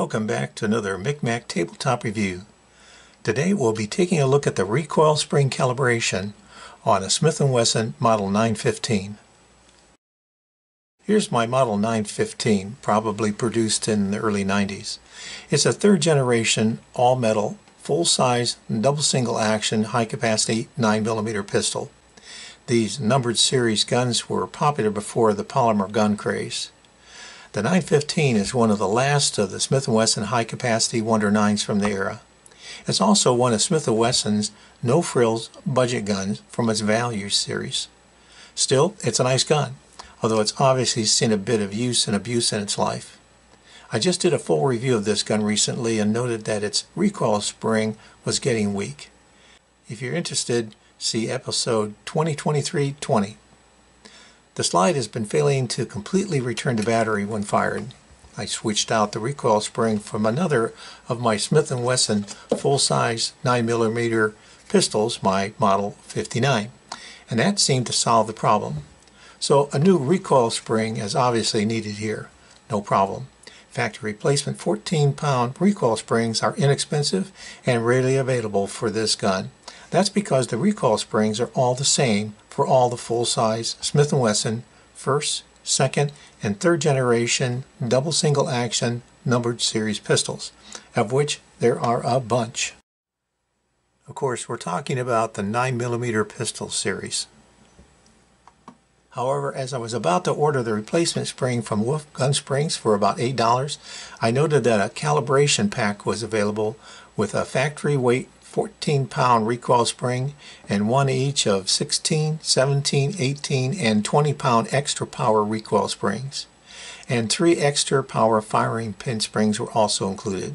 Welcome back to another Mick Mac Tabletop Review. Today we'll be taking a look at the recoil spring calibration on a Smith & Wesson Model 915. Here's my Model 915, probably produced in the early 90s. It's a third generation all-metal, full-size, double single action, high-capacity 9mm pistol. These numbered series guns were popular before the polymer gun craze. The 915 is one of the last of the Smith & Wesson high-capacity Wonder 9s from the era. It's also one of Smith & Wesson's no-frills budget guns from its Value series. Still, it's a nice gun, although it's obviously seen a bit of use and abuse in its life. I just did a full review of this gun recently and noted that its recoil spring was getting weak. If you're interested, see episode 2023-20. The slide has been failing to completely return the battery when fired. I switched out the recoil spring from another of my Smith & Wesson full-size 9mm pistols, my Model 59, and that seemed to solve the problem. So a new recoil spring is obviously needed here. No problem. Factory replacement 14-pound recoil springs are inexpensive and readily available for this gun. That's because the recoil springs are all the same for all the full-size Smith & Wesson first, second, and third generation double single action numbered series pistols, of which there are a bunch. Of course, we're talking about the 9mm pistol series. However, as I was about to order the replacement spring from Wolff Gunsprings for about $8, I noted that a calibration pack was available with a factory weight 14 pound recoil spring and one each of 16, 17, 18, and 20 pound extra power recoil springs. And three extra power firing pin springs were also included.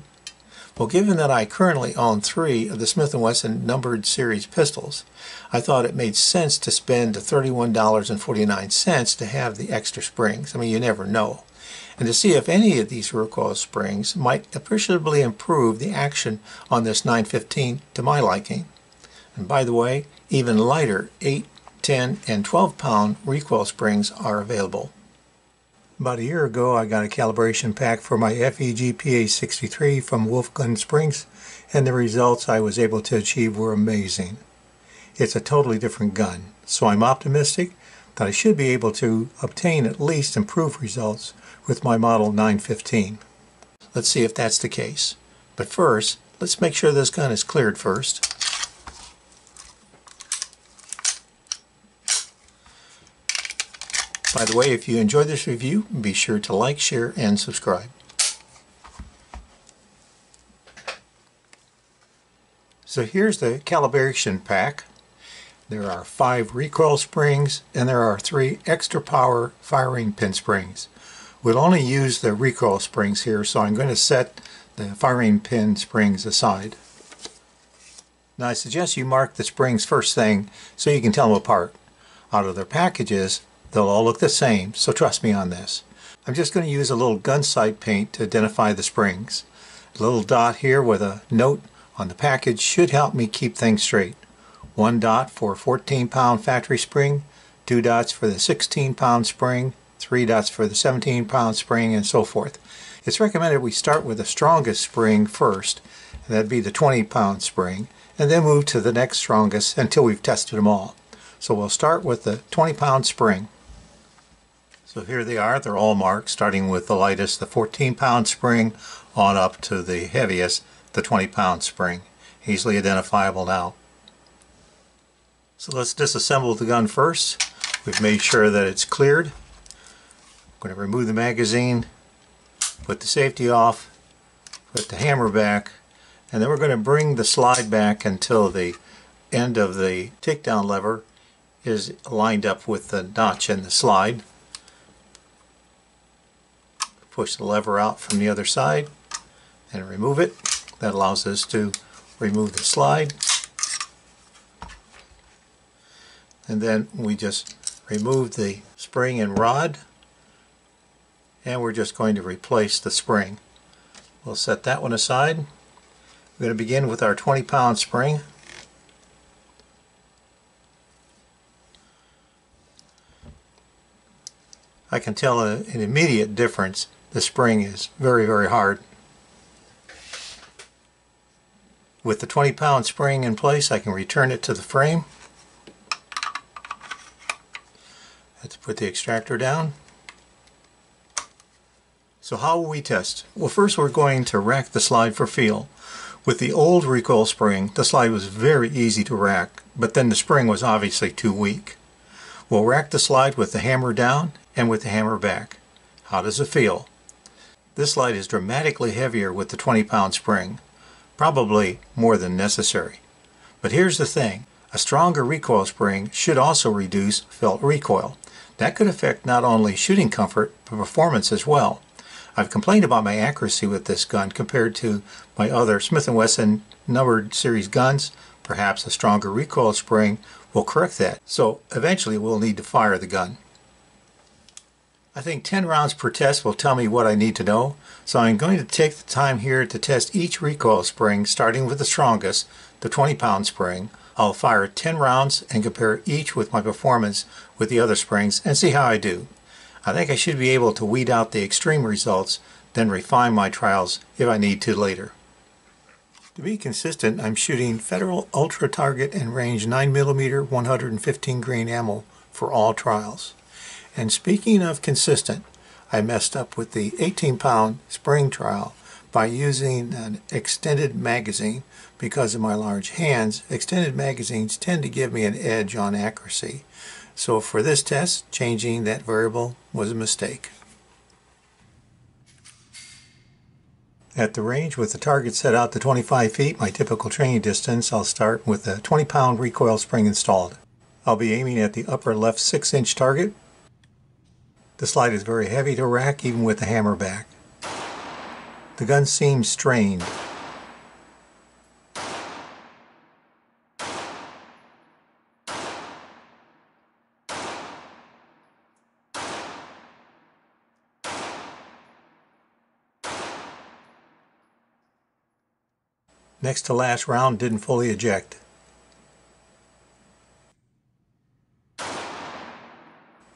Well, given that I currently own three of the Smith & Wesson numbered series pistols, I thought it made sense to spend the $31.49 to have the extra springs. I mean, you never know. And to see if any of these recoil springs might appreciably improve the action on this 915 to my liking. And by the way, even lighter 8, 10, and 12 pound recoil springs are available. About a year ago, I got a calibration pack for my FEG PA63 from Wolff Gunsprings, and the results I was able to achieve were amazing. It's a totally different gun, so I'm optimistic that I should be able to obtain at least improved results with my Model 915. Let's see if that's the case. But first, let's make sure this gun is cleared first. By the way, if you enjoyed this review, be sure to like, share, and subscribe. So here's the calibration pack. There are five recoil springs and there are three extra power firing pin springs. We'll only use the recoil springs here, so I'm going to set the firing pin springs aside. Now I suggest you mark the springs first thing so you can tell them apart. Out of their packages, They'll all look the same, so trust me on this. I'm just going to use a little gun sight paint to identify the springs. A little dot here with a note on the package should help me keep things straight. One dot for a 14 pound factory spring, two dots for the 16 pound spring, three dots for the 17 pound spring, and so forth. It's recommended we start with the strongest spring first, and that'd be the 20 pound spring, and then move to the next strongest until we've tested them all. So we'll start with the 20 pound spring. So here they are, they're all marked, starting with the lightest, the 14 pound spring, on up to the heaviest, the 20 pound spring. Easily identifiable now. So let's disassemble the gun first. We've made sure that it's cleared. I'm going to remove the magazine, put the safety off, put the hammer back, and then we're going to bring the slide back until the end of the takedown lever is lined up with the notch in the slide push the lever out from the other side and remove it. That allows us to remove the slide. And then we just remove the spring and rod and we're just going to replace the spring. We'll set that one aside. We're going to begin with our 20 pound spring. I can tell an immediate difference the spring is very, very hard. With the 20 pound spring in place, I can return it to the frame. Let's put the extractor down. So how will we test? Well, first we're going to rack the slide for feel. With the old recoil spring, the slide was very easy to rack, but then the spring was obviously too weak. We'll rack the slide with the hammer down and with the hammer back. How does it feel? This slide is dramatically heavier with the 20 pound spring, probably more than necessary. But here's the thing, a stronger recoil spring should also reduce felt recoil. That could affect not only shooting comfort, but performance as well. I've complained about my accuracy with this gun compared to my other Smith & Wesson numbered series guns. Perhaps a stronger recoil spring will correct that. So eventually we'll need to fire the gun. I think 10 rounds per test will tell me what I need to know. So I'm going to take the time here to test each recoil spring starting with the strongest, the 20 pound spring. I'll fire 10 rounds and compare each with my performance with the other springs and see how I do. I think I should be able to weed out the extreme results, then refine my trials if I need to later. To be consistent, I'm shooting Federal Ultra Target and Range 9mm 115 grain ammo for all trials. And speaking of consistent, I messed up with the 18 pound spring trial by using an extended magazine. Because of my large hands, extended magazines tend to give me an edge on accuracy. So for this test, changing that variable was a mistake. At the range with the target set out to 25 feet, my typical training distance, I'll start with a 20 pound recoil spring installed. I'll be aiming at the upper left 6 inch target. The slide is very heavy to rack even with the hammer back. The gun seems strained Next to last round didn't fully eject.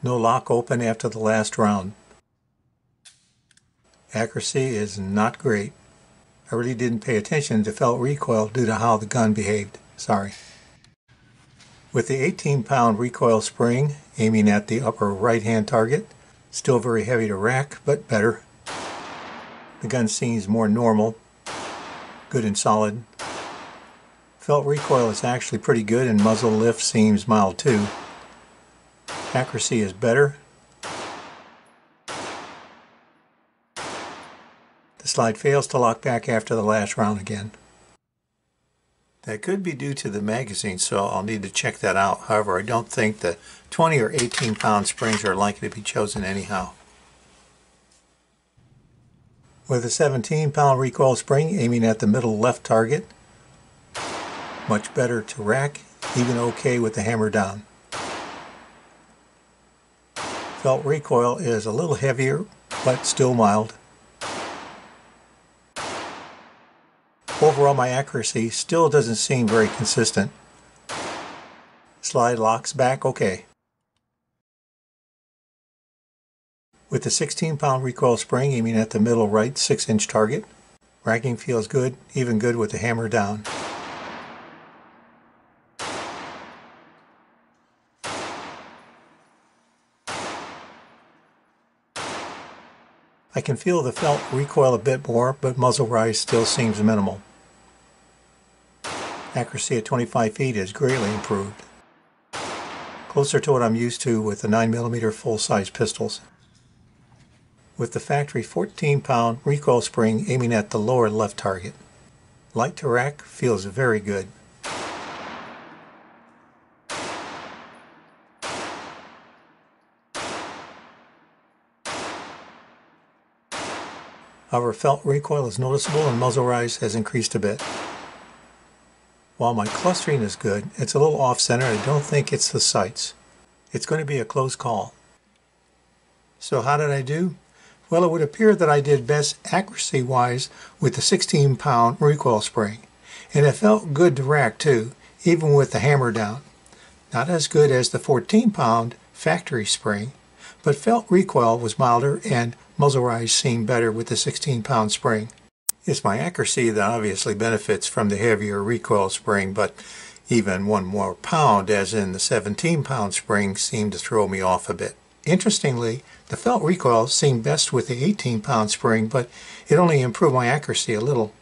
No lock open after the last round. Accuracy is not great. I really didn't pay attention to felt recoil due to how the gun behaved. Sorry. With the 18 pound recoil spring aiming at the upper right hand target, still very heavy to rack, but better. The gun seems more normal good and solid. Felt recoil is actually pretty good and muzzle lift seems mild too. Accuracy is better. The slide fails to lock back after the last round again. That could be due to the magazine, so I'll need to check that out. However, I don't think the 20 or 18 pound springs are likely to be chosen anyhow. With a 17 pound recoil spring aiming at the middle left target. Much better to rack, even okay with the hammer down. Felt recoil is a little heavier, but still mild. Overall, my accuracy still doesn't seem very consistent. Slide locks back okay. With the 16 pound recoil spring aiming at the middle right 6 inch target, racking feels good, even good with the hammer down. I can feel the felt recoil a bit more, but muzzle rise still seems minimal. Accuracy at 25 feet is greatly improved. Closer to what I'm used to with the 9mm full-size pistols with the factory 14 pound recoil spring aiming at the lower left target. Light to rack feels very good. However, felt recoil is noticeable and muzzle rise has increased a bit. While my clustering is good, it's a little off-center. I don't think it's the sights. It's going to be a close call. So how did I do? Well, it would appear that I did best accuracy-wise with the 16-pound recoil spring. And it felt good to rack too, even with the hammer down. Not as good as the 14-pound factory spring, but felt recoil was milder and muzzle rise seemed better with the 16-pound spring. It's my accuracy that obviously benefits from the heavier recoil spring, but even one more pound, as in the 17 pound spring, seemed to throw me off a bit. Interestingly, the felt recoil seemed best with the 18 pound spring, but it only improved my accuracy a little.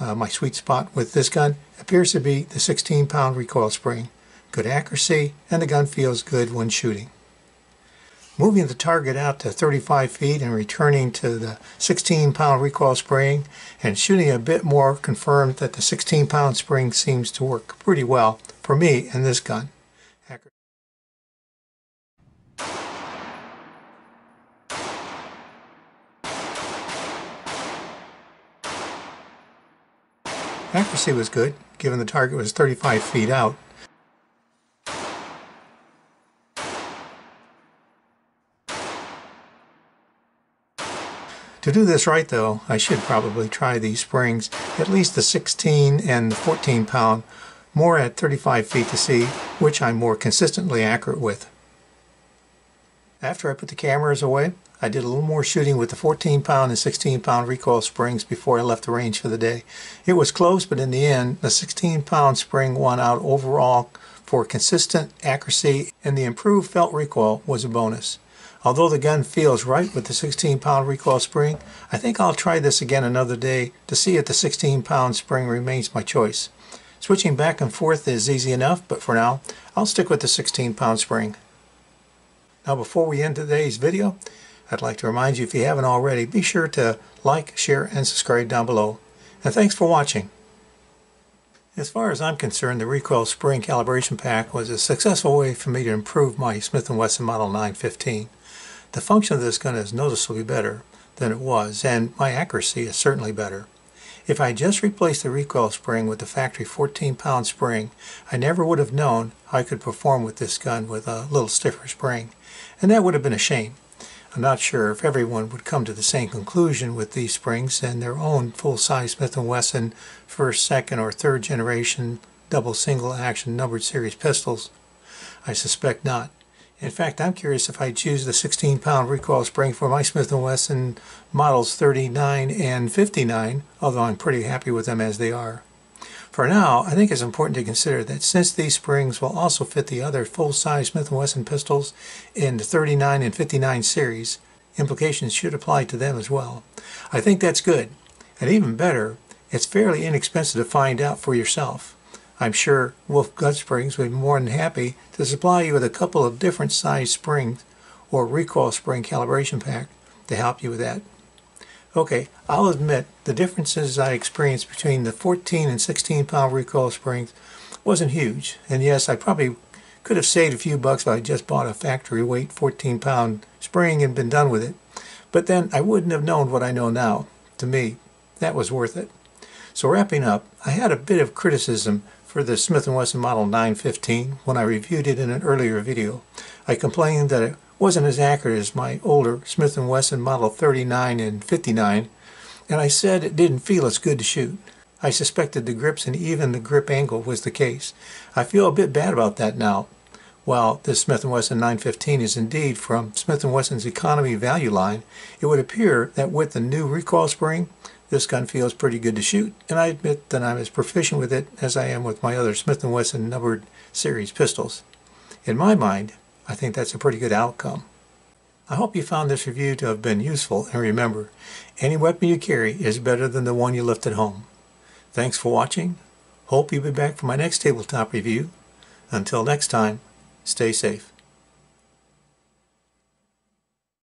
Uh, my sweet spot with this gun appears to be the 16 pound recoil spring. Good accuracy, and the gun feels good when shooting. Moving the target out to 35 feet and returning to the 16 pound recoil spring and shooting a bit more confirmed that the 16 pound spring seems to work pretty well for me in this gun. Accuracy was good, given the target was 35 feet out. To do this right though, I should probably try these springs, at least the 16 and the 14 pound, more at 35 feet to see which I'm more consistently accurate with. After I put the cameras away, I did a little more shooting with the 14 pound and 16 pound recoil springs before I left the range for the day. It was close, but in the end, the 16 pound spring won out overall for consistent accuracy, and the improved felt recoil was a bonus. Although the gun feels right with the 16 pound recoil spring, I think I'll try this again another day to see if the 16 pound spring remains my choice. Switching back and forth is easy enough, but for now, I'll stick with the 16 pound spring. Now before we end today's video, I'd like to remind you if you haven't already, be sure to like, share, and subscribe down below. And thanks for watching. As far as I'm concerned, the recoil spring calibration pack was a successful way for me to improve my Smith & Wesson Model 915. The function of this gun is noticeably better than it was, and my accuracy is certainly better. If I just replaced the recoil spring with the factory 14 pound spring, I never would have known I could perform with this gun with a little stiffer spring, and that would have been a shame. I'm not sure if everyone would come to the same conclusion with these springs and their own full-size Smith & Wesson first, second, or third generation double single action numbered series pistols. I suspect not. In fact, I'm curious if I choose the 16-pound recoil spring for my Smith & Wesson models 39 and 59, although I'm pretty happy with them as they are. For now, I think it's important to consider that since these springs will also fit the other full-size Smith & Wesson pistols in the 39 and 59 series, implications should apply to them as well. I think that's good. And even better, it's fairly inexpensive to find out for yourself. I'm sure Wolff Gunsprings would be more than happy to supply you with a couple of different size springs or recoil spring calibration pack to help you with that. Okay, I'll admit the differences I experienced between the 14 and 16 pound recoil springs wasn't huge. And yes, I probably could have saved a few bucks if I just bought a factory weight 14 pound spring and been done with it. But then I wouldn't have known what I know now. To me, that was worth it. So wrapping up, I had a bit of criticism for the Smith & Wesson Model 915 when I reviewed it in an earlier video. I complained that it wasn't as accurate as my older Smith & Wesson Model 39 and 59, and I said it didn't feel as good to shoot. I suspected the grips and even the grip angle was the case. I feel a bit bad about that now. While this Smith & Wesson 915 is indeed from Smith & Wesson's economy value line, it would appear that with the new recoil spring, this gun feels pretty good to shoot, and I admit that I'm as proficient with it as I am with my other Smith & Wesson numbered series pistols. In my mind, I think that's a pretty good outcome. I hope you found this review to have been useful, and remember, any weapon you carry is better than the one you left at home. Thanks for watching. Hope you'll be back for my next tabletop review. Until next time, stay safe.